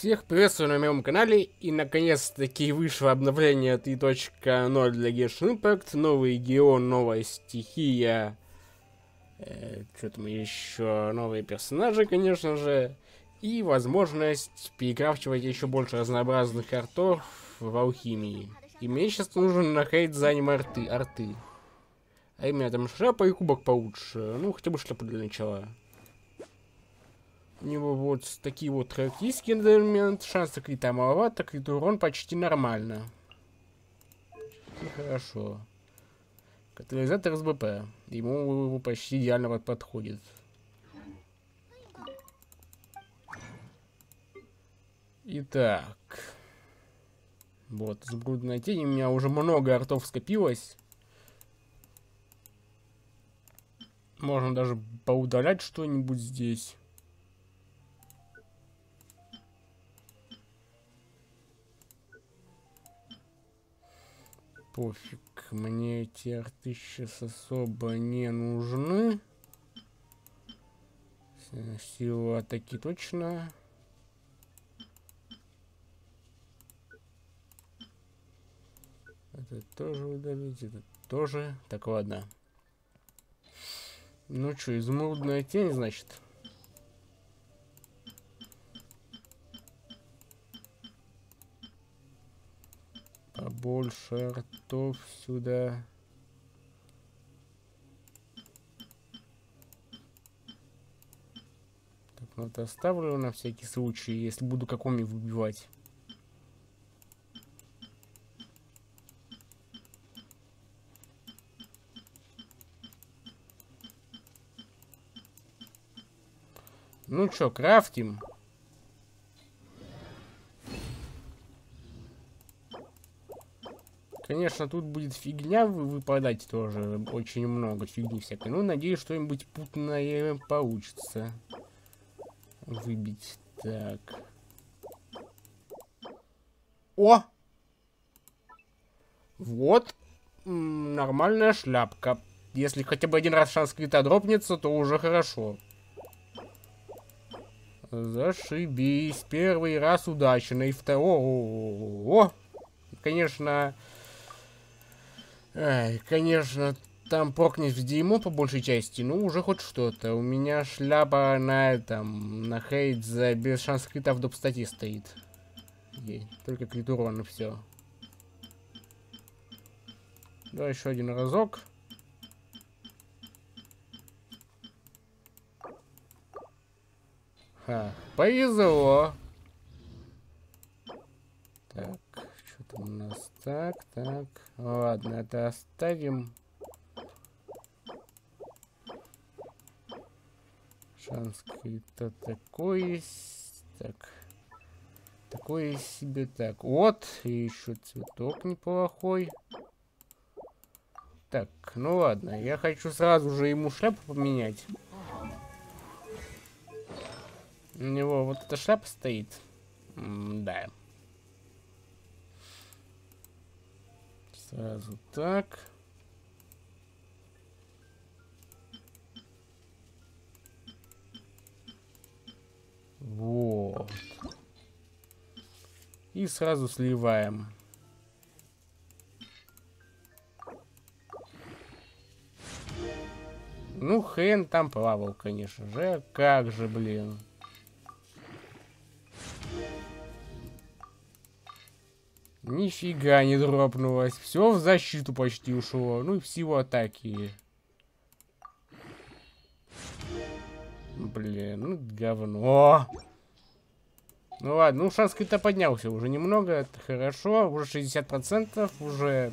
Всех приветствую на моем канале, и наконец-таки вышло обновление 3.0 для Genshin Impact, новый геон, новая стихия, э, что там еще, новые персонажи, конечно же, и возможность перекрафчивать еще больше разнообразных артов в алхимии. И мне сейчас нужно находить за ним арты, арты. А именно там шляпа и кубок получше, ну хотя бы шляпа для начала. У него вот такие вот характеристики на данный момент. Шанс крита маловато, крит урон почти нормально. Почти хорошо. Катализатор СБП. Ему его почти идеально подходит. Итак. Вот, изумрудная тень. У меня уже много артов скопилось. Можно даже поудалять что-нибудь здесь. Пофиг. Мне эти арты сейчас особо не нужны. Силу атаки точно. Это тоже удалить, это тоже. Так, ладно. Ну что, изумрудная тень, значит? Побольше ртов сюда. Так, ну это оставлю на всякий случай, если буду какому выбивать. Ну чё, крафтим. Конечно, тут будет фигня выпадать тоже. Очень много фигни всякой. Ну, надеюсь, что-нибудь путное получится выбить. Так. О! Вот. нормальная шляпка. Если хотя бы один раз шанс крита дропнется, то уже хорошо. Зашибись. Первый раз удачно. И второй... О, конечно... Ай, конечно, там прокнись в дерьмо по большей части, ну уже хоть что-то. У меня шляпа на этом, на хейт за без шанс крита в доп статьи стоит. Ей, только крит урон и все. Давай еще один разок. Ха, повезло. Так, что там у нас? Так, так. Ладно, это оставим. Шанс какой-то такой. Так. Такой себе так. Вот. И еще цветок неплохой. Так, ну ладно. Я хочу сразу же ему шляпу поменять. У него вот эта шляпа стоит. М да. Сразу так. Вот. И сразу сливаем. Ну, Хэн там плавал, конечно же. Как же, блин. Нифига не дропнулось. Все в защиту почти ушло. Ну и в силу атаки. Блин, ну говно. Ну ладно, ну шанс то поднялся уже немного, это хорошо. Уже 60%, уже...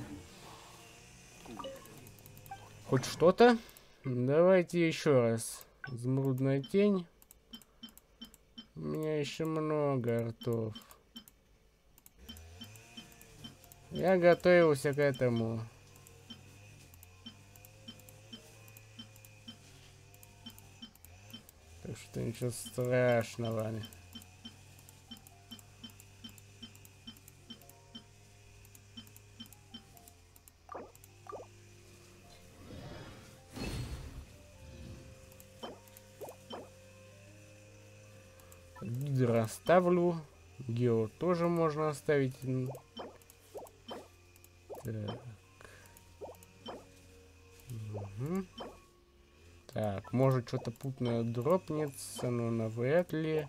Хоть что-то. Давайте еще раз. Изумрудная тень. У меня еще много ртов. Я готовился к этому. Так что ничего страшного. Ставлю. Гео тоже можно оставить. Так. Угу. Так, может что-то путное дропнется, но навряд ли.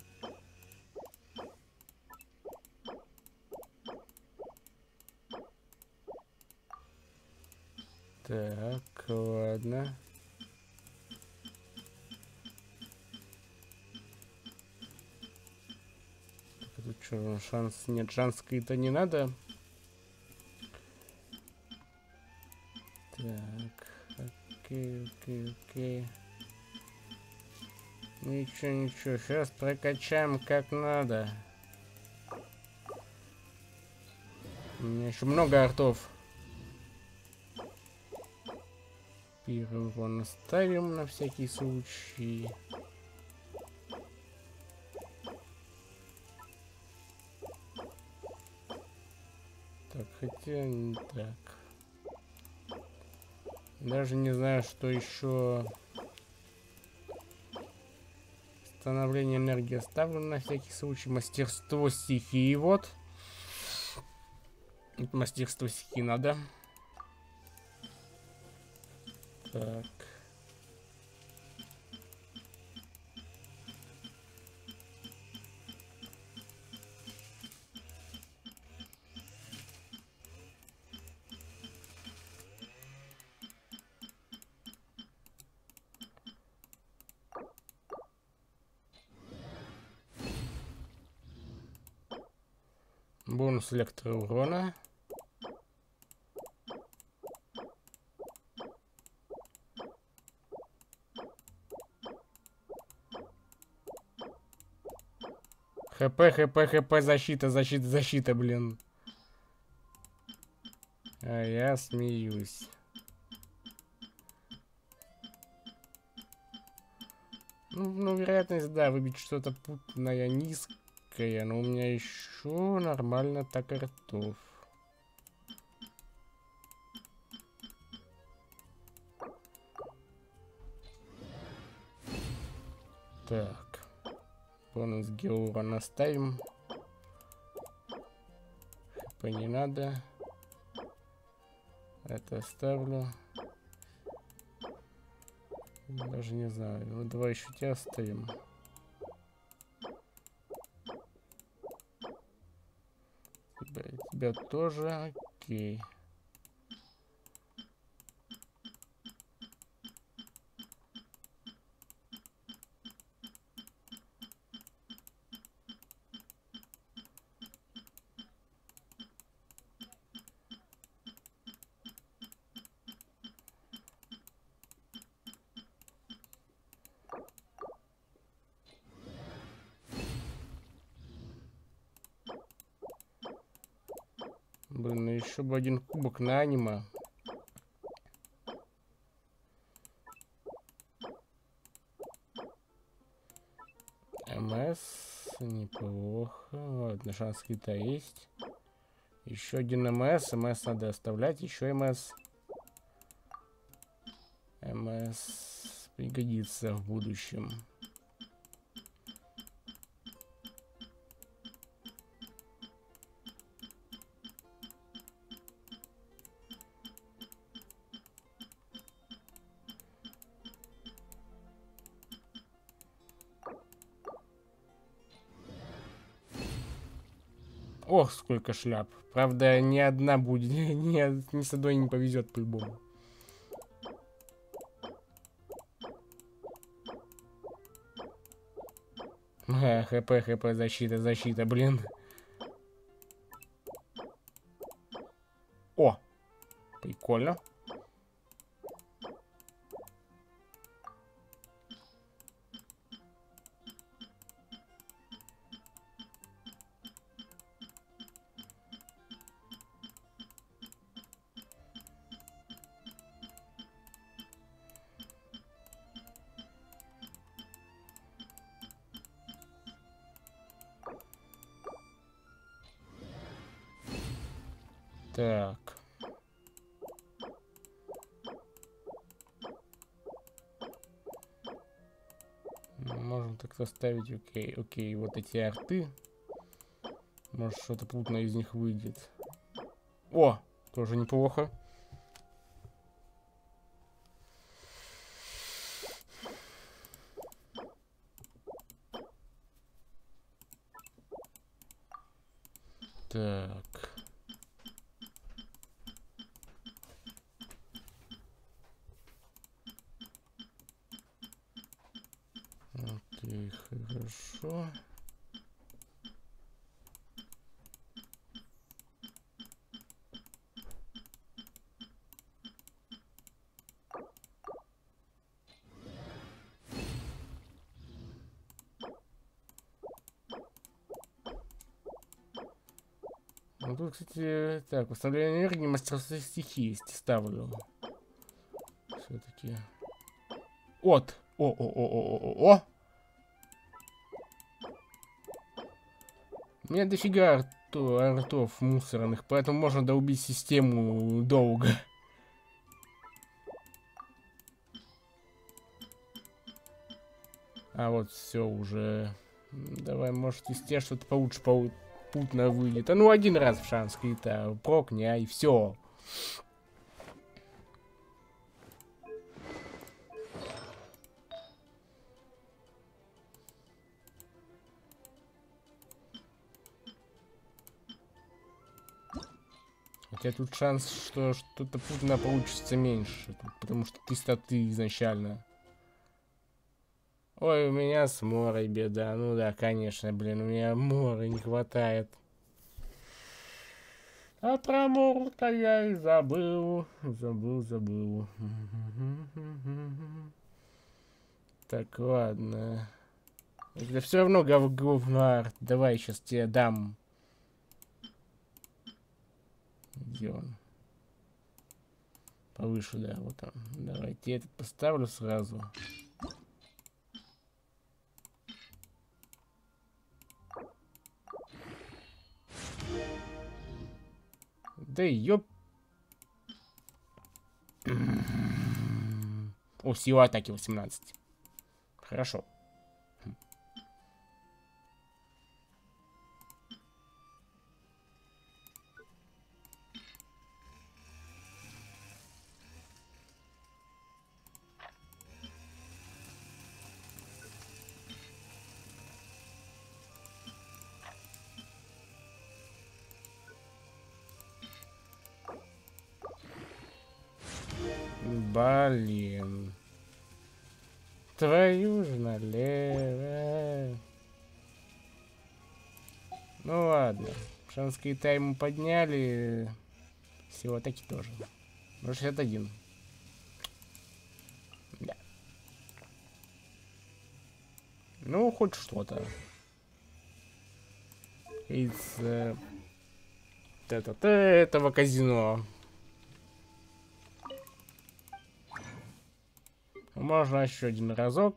Так, ладно. Тут что, шанс... Нет, шанс то не надо. Окей, окей, окей. Ничего, ничего, сейчас прокачаем как надо. У меня еще много артов. Первый вон оставим на всякий случай. Так, хотя не так. Даже не знаю, что еще. Становление энергии оставлю на всякий случай. Мастерство стихии, вот. Мастерство стихии надо. Так. Бонус электроурона. ХП, ХП, ХП, защита, защита, защита, блин. А я смеюсь. Ну, ну, вероятность, да, выбить что-то путное низкая, но у меня еще нормально так ртов. Так. Бонус Геура наставим. ХП не надо. Это оставлю. Даже не знаю. Ну, давай еще тебя оставим. Тебя, тоже. Окей. Блин, ну еще бы один кубок на аниме. МС неплохо. Ладно, шанс какие-то есть. Еще один МС. МС надо оставлять. Еще МС. МС пригодится в будущем. Ох, сколько шляп. Правда, ни одна будет. Ни, ни с одной не повезет по-любому. хп, хп, защита, защита, блин. О! Прикольно. Так. Можем так составить, окей, окей, вот эти арты. Может, что-то путное из них выйдет. О, тоже неплохо. Так. Окей, хорошо. Ну тут, кстати, так, восстановление энергии мастерства стихии ставлю. Все-таки. От. О, меня дофига артов, артов мусорных, поэтому можно доубить систему долго. А вот все уже. Давай, может, из тебя что-то получше путно выйдет. А ну один раз в шанс крита прокни, а и все. Хотя тут шанс, что что-то путно получится меньше, потому что ты статы изначально. Ой, у меня с морой беда. Ну да, конечно, блин, у меня моры не хватает. А про мору-то я и забыл. Забыл, забыл. Так, ладно. Это все равно гов говнар. Давай сейчас тебе дам. Где он? Повыше, да, вот он. Давайте этот поставлю сразу. Да ёп... О, сила атаки 18. Хорошо. Блин. Твою же налево. Ну ладно. Шанские таймы подняли. Всего атаки тоже. Ну, 61. Да. Ну, хоть что-то. Из э, этого казино. Можно еще один разок.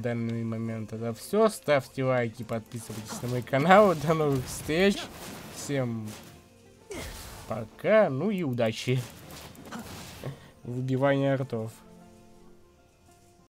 Данный момент это все. Ставьте лайки, подписывайтесь на мой канал. До новых встреч. Всем пока. Ну и удачи. Выбивание ртов.